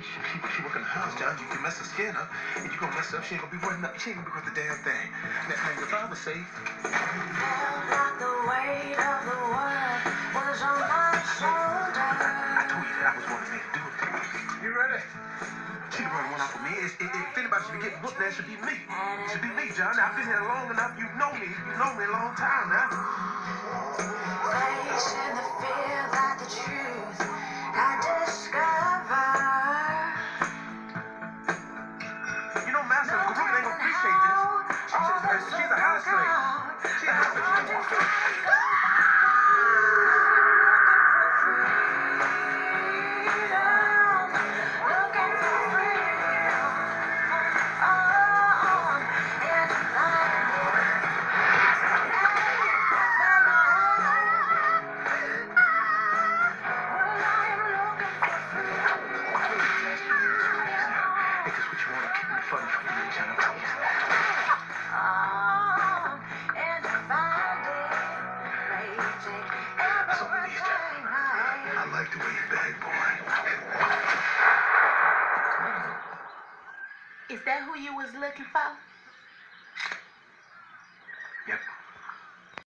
She, she the house, John. You can mess her skin up, and you gonna mess up. She ain't gonna be worth nothing. She ain't gonna be worth a damn thing. Now, now your father of. I told you that I was me to do it. You ready? She one me. If anybody should be getting booked, that should be me. It should be me, John. Now, I've been here long enough. You know me. You know me a long time now. She's, a house slave. She's a house what you want. Keeping it funny for you, John. I like the way you boy. Is that who you was looking for?